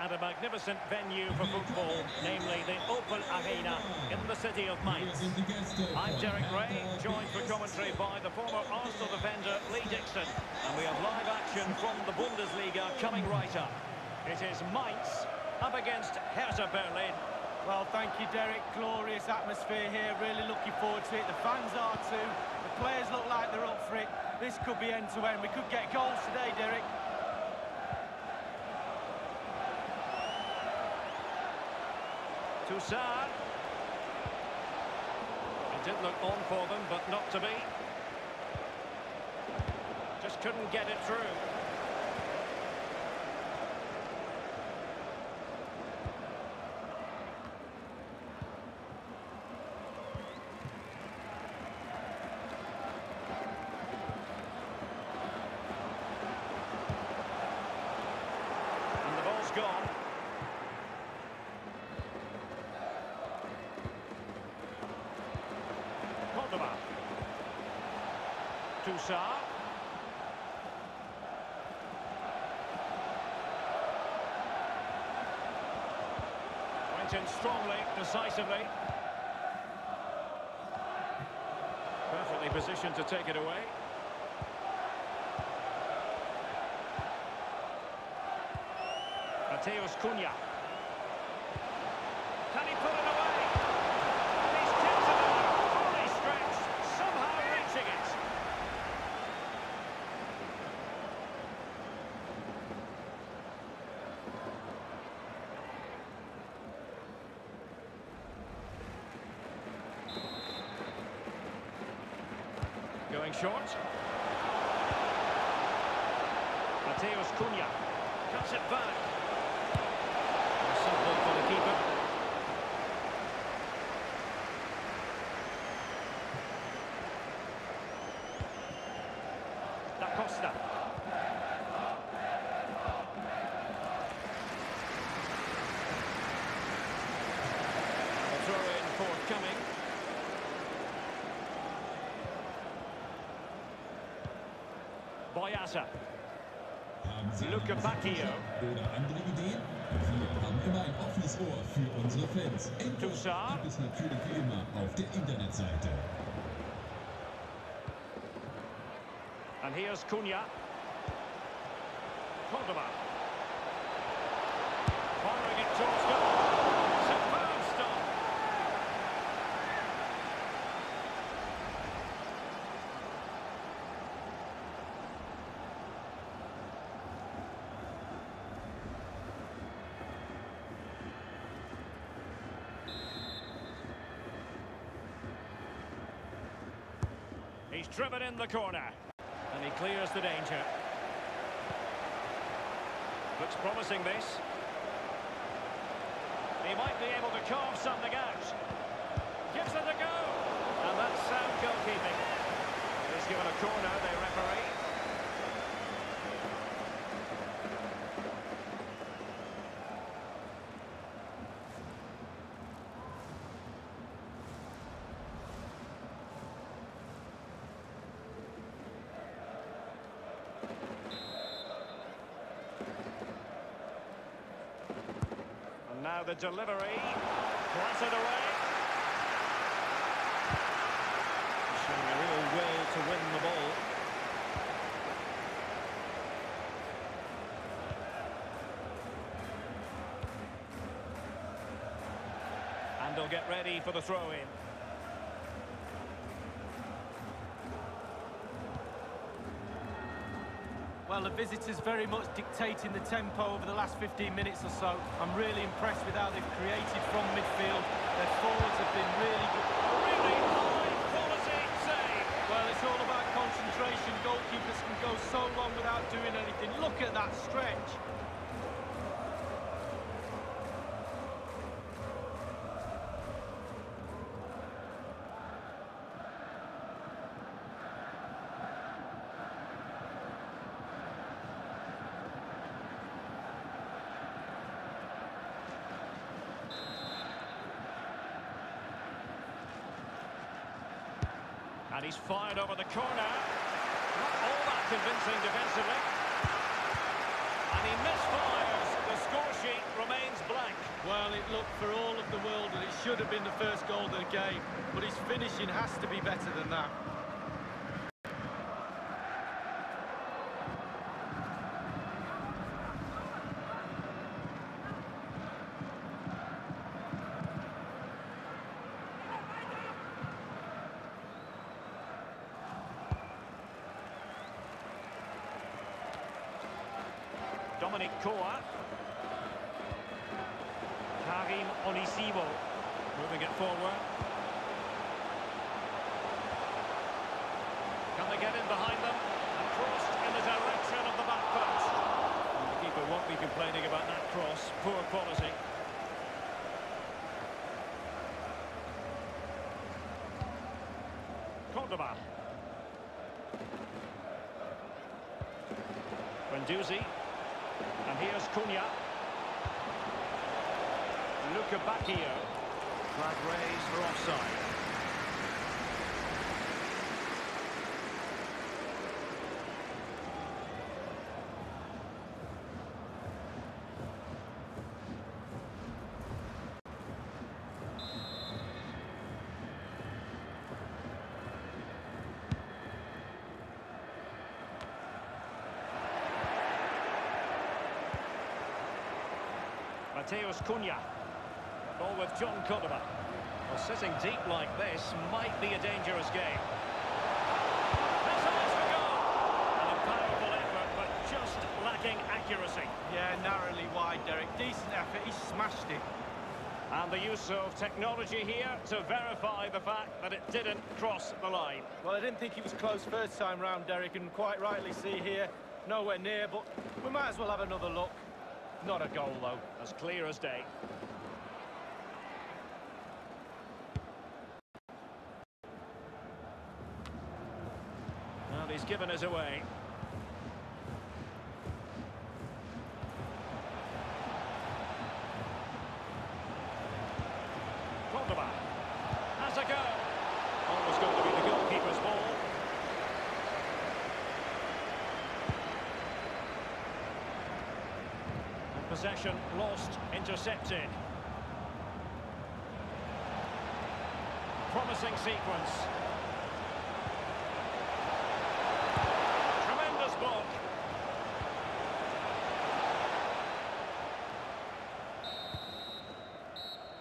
at a magnificent venue for football, namely the Opel Arena in the city of Mainz. I'm Derek Ray, joined for commentary by the former Arsenal defender Lee Dixon. And we have live action from the Bundesliga coming right up. It is Mainz up against Hertha Berlin. Well, thank you, Derek. Glorious atmosphere here. Really looking forward to it. The fans are too. The players look like they're up for it. This could be end-to-end. -end. We could get goals today, Derek. Tousart. It did look on for them, but not to be. Just couldn't get it through. Went in strongly, decisively. Perfectly positioned to take it away. Matheus Cunha. Can he put it away? And he's kept it out, fully stretched, somehow reaching it. Going short. Matheus Cunha cuts it back. Boyata. Luca Bacchio. Oder andere Ideen? Wir haben immer ein offenes Ohr für unsere Fans. Infos gibt es natürlich wie immer auf der Internetseite. And here's Cunha. Cordoba. He's driven in the corner. And he clears the danger. Looks promising, this. He might be able to carve something out. Gives it a go. And that's sound goalkeeping. He's given a corner, the referee. And now the delivery. Clattered away. Showing a real will to win the ball. And they'll get ready for the throw-in. The visitors very much dictating the tempo over the last 15 minutes or so. I'm really impressed with how they've created from midfield. Their forwards have been really good. Really high quality save. Well, it's all about concentration. Goalkeepers can go so long without doing anything. Look at that stretch. And he's fired over the corner. Not all that convincing defensively. And he misfires. The score sheet remains blank. Well, it looked for all of the world that it should have been the first goal of the game. But his finishing has to be better than that. Dominik Kohr. Karim Onisiwo moving it forward. Can they get in behind them? And crossed in the direction of the back post. And the keeper won't be complaining about that cross. Poor quality. Cordoba. Guendouzi. Here's Cunha. Lukebakio. Flag raised for offside. Matheus Cunha. Ball with Jhon Cordoba. Well, sitting deep like this might be a dangerous game. This is for goal. And a powerful effort, but just lacking accuracy. Yeah, narrowly wide, Derek. Decent effort, he smashed it. And the use of technology here to verify the fact that it didn't cross the line. Well, I didn't think he was close first time round, Derek, and quite rightly see here, nowhere near, but we might as well have another look. Not a goal, though. As clear as day. Well, he's given us away. Cordoba has a go. Always going to be the goalkeeper's ball. And possession lost, intercepted. Promising sequence. Tremendous block.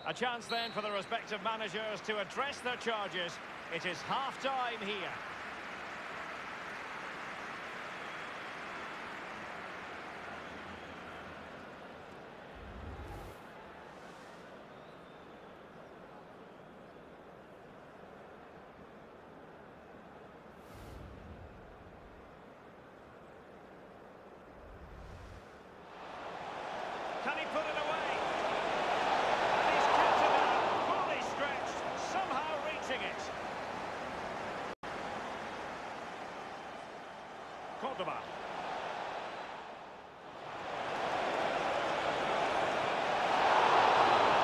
A chance then for the respective managers to address their charges. It is half-time here. Can he put it away? And he's kept it out, fully stretched, somehow reaching it. Cordoba.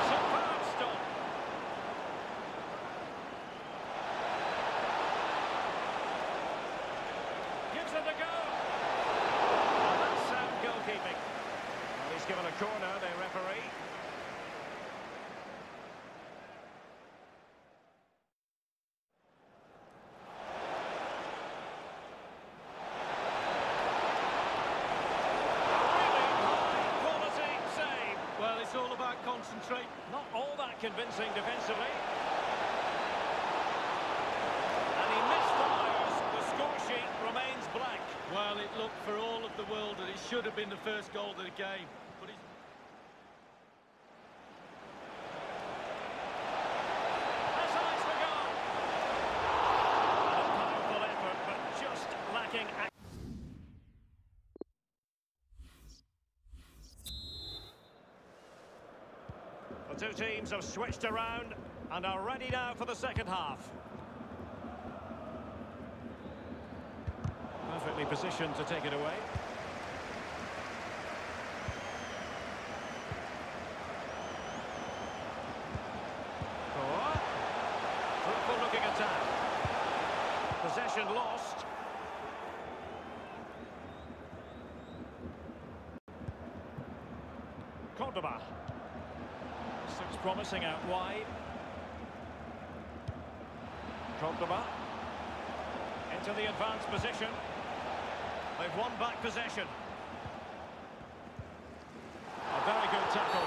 Superb stop. Gives it a go. And that's sound goalkeeping. Well, he's given a corner, the referee. Really high quality save. Well, it's all about concentrate. Not all that convincing defensively. And he misfires. The score sheet remains blank. Well, it looked for all of the world that it should have been the first goal of the game. But he's... Has eyes for goal. And a powerful effort, but just lacking ac- The two teams have switched around and are ready now for the second half. Perfectly positioned to take it away. Kohr. Fruitful looking attack. Possession lost. Cordoba. This promising out wide. Drogba into the advanced position. They've won back possession. A very good tackle.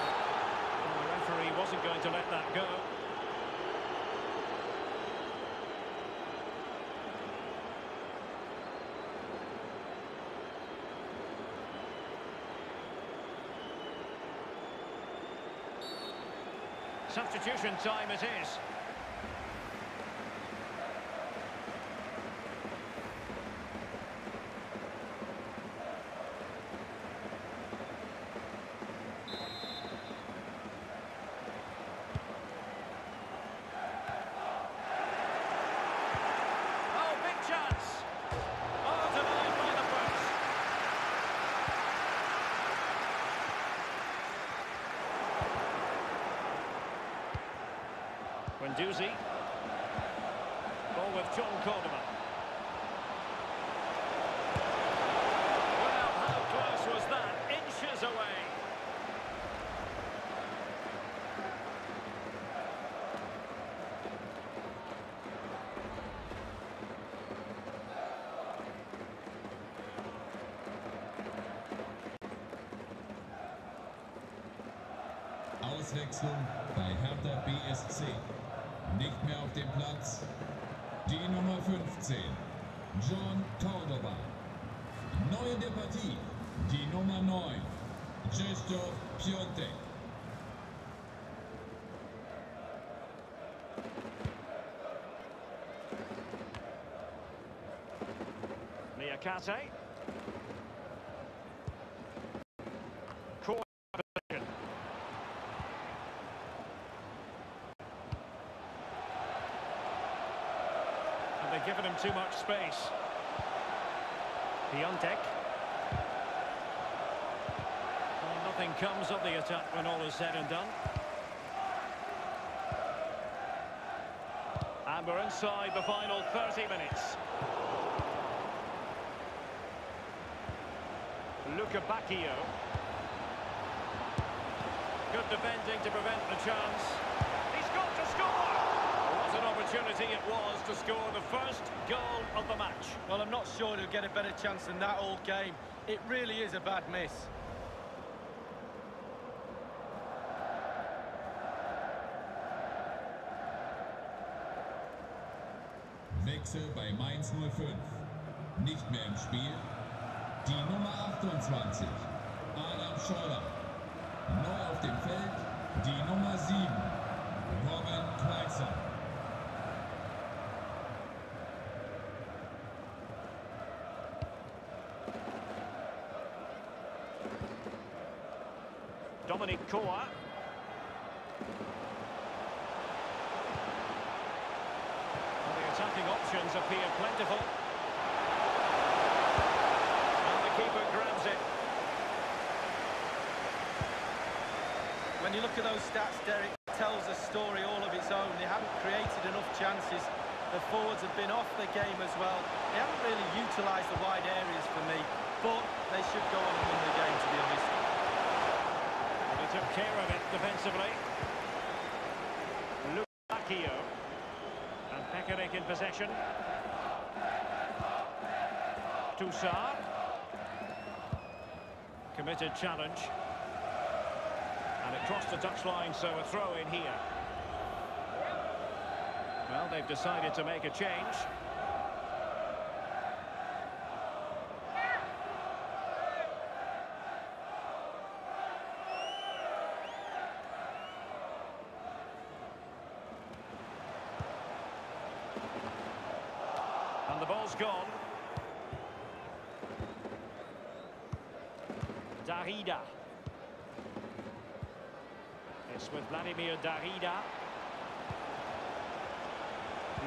The referee wasn't going to let that go. Substitution time it is. Oh, big chance. Oh, denied by the post. Guendouzi. Ball with Jhon Cordoba. Well, how close was that? Inches away. Auswechslung bei Hertha 13, Jhon Cordoba. Neue der die Nummer 9, Krzysztof Piątek. Niakhaté. Too much space. Piątek. Well, nothing comes of the attack when all is said and done. And we're inside the final 30 minutes. Lukebakio. Good defending to prevent the chance. He's got to score! What an opportunity it was to score the first goal of the match. Well, I'm not sure he'll get a better chance than that old game. It really is a bad miss. Wechsel bei Mainz 05. Nicht mehr im Spiel. Die Nummer 28, Adam Szalai. Neu auf dem Feld, die Nummer 7, Robin Quaison. Dominic. Well, the attacking options appear plentiful. And the keeper grabs it. When you look at those stats, Derek, tells a story all of its own. They haven't created enough chances. The forwards have been off the game as well. They haven't really utilised the wide areas for me, but they should go on and win the game, to be honest. Took care of it defensively. Luke Bacchio. And Pekarik in possession. Tousart. Committed challenge. And it crossed the touchline, so a throw in here. Well, they've decided to make a change. And the ball's gone. Darida. It's with Vladimir Darida.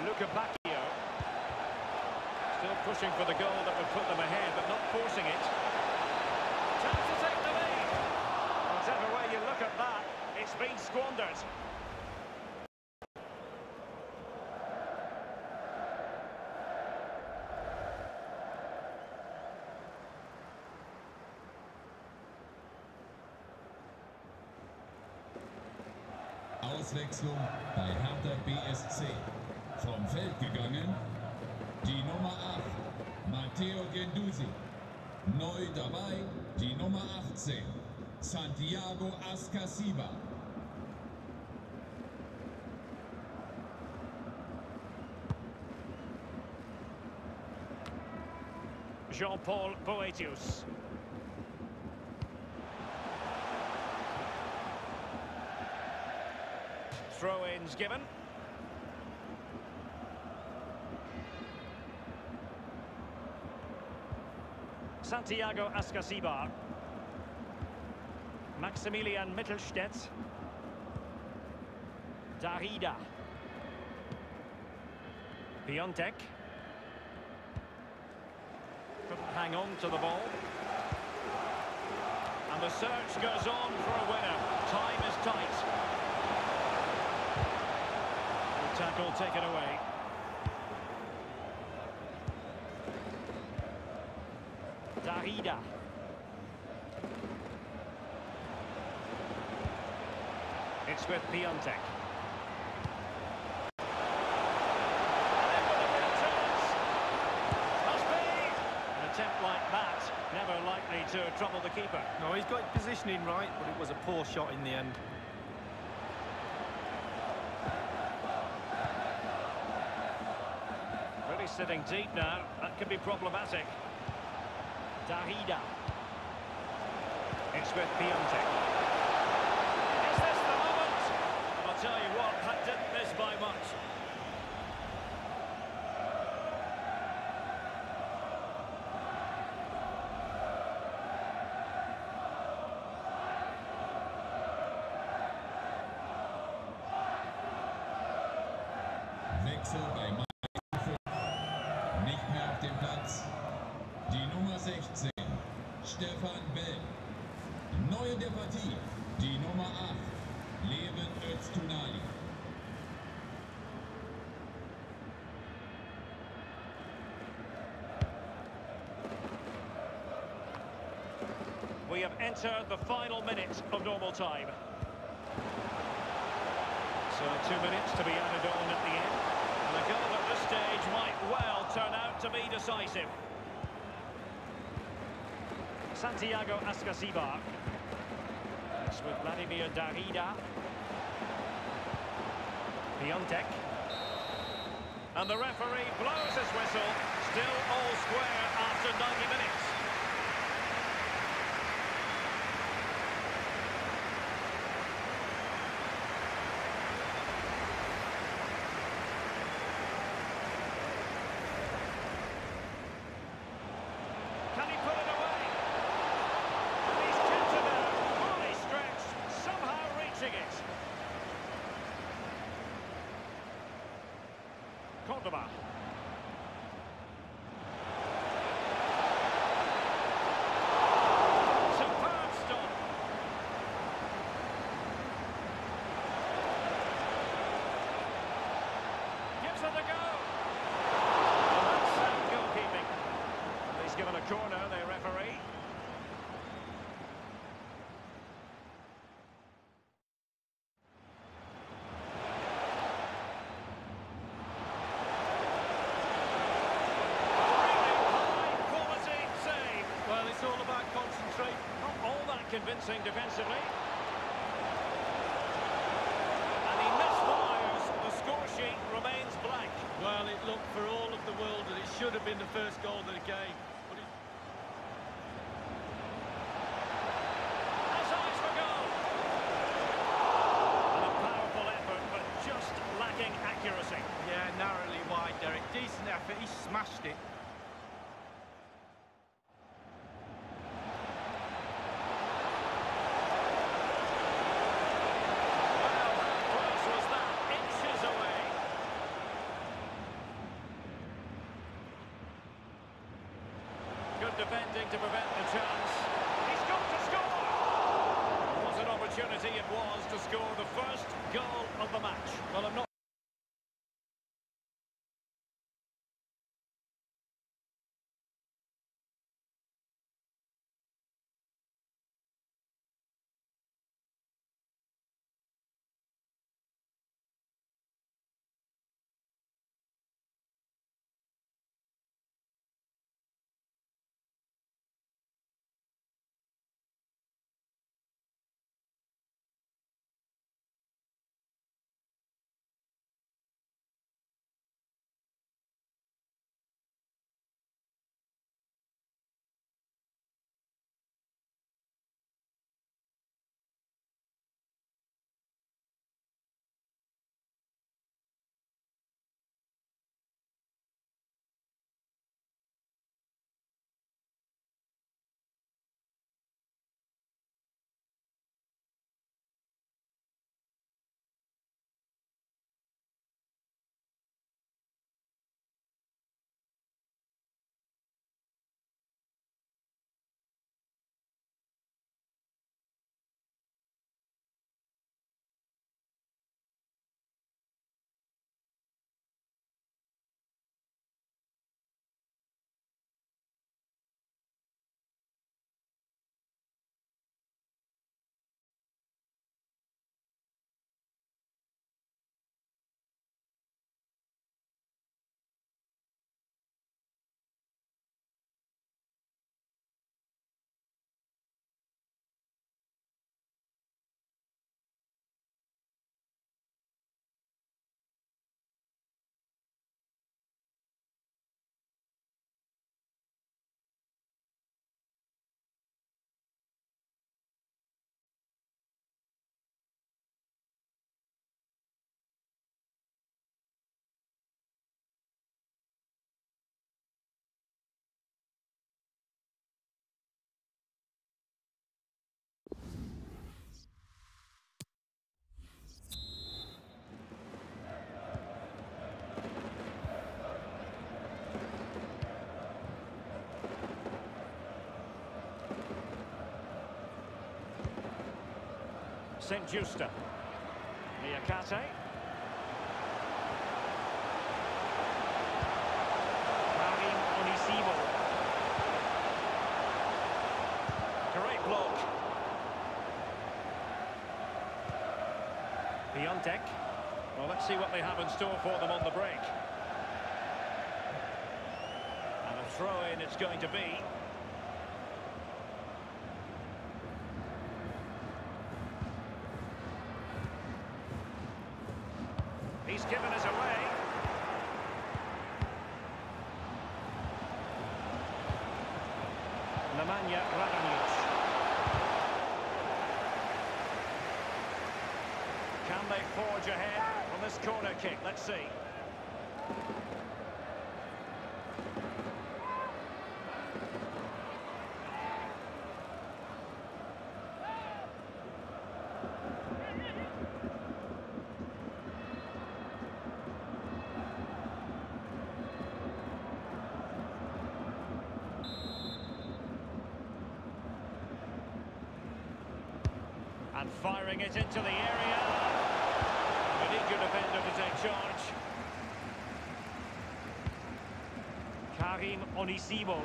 Lukebakio. Still pushing for the goal that would put them ahead, but not forcing it. Chance to take the lead. Whatever way you look at that, it's been squandered. Auswechslung bei Hertha BSC. Vom Feld gegangen. Die Nummer 8, Matteo Gendusi. Neu dabei, die Nummer 18, Santiago Ascasiba. Jean-Paul Boetius. Throw-ins given. Santiago Ascacibar. Maximilian Mittelstädt. Darida. Piątek. Couldn't hang on to the ball. And the search goes on for a winner. Time is tight. Tackle taken away. Darida. It's with Piątek. Attempt like that, never likely to trouble the keeper. No, he's got positioning right, but it was a poor shot in the end. Sitting deep now. That could be problematic. Darida. It's with Piątek. Is this the moment? I'll tell you what, Stefan Bell. Neu in der Partie, die Nummer 8, Levin Öztunali. We have entered the final minute of normal time. So two minutes to be added on at the end. And a goal at this stage might well turn out to be decisive. Santiago Ascacibar. It's with Vladimir Darida. Piątek. And the referee blows his whistle. Still all square after 90 minutes. Can he put it away? And he's kept it there, fully stretched, somehow reaching it. Cordoba. Superb stop. Gives it a go. And that's sound goalkeeping. He's given a corner, the referee. Really high quality save. Well, it's all about concentrate. Not all that convincing defensively. And he misfires. The score sheet remains blank. Well, it looked for all of the world that it should have been the first goal of the game. But it... Has eyes for goal. And a powerful effort, but just lacking accuracy. Yeah, narrowly wide, Derek. Decent effort. He smashed it. Well, how close was that? Inches away. Good defending to prevent the chance. He's got to score! What an opportunity it was to score the first goal of the match. Well, I'm not St. Juste. Niakhaté. Karim Onisiwo. Great block. Piątek. Well, let's see what they have in store for them on the break. And a throw-in it's going to be. He's given us away. Nemanja Radonjic. Can they forge ahead from this corner kick? Let's see. And firing it into the area. An eager defender to take charge. Karim Onisiwo.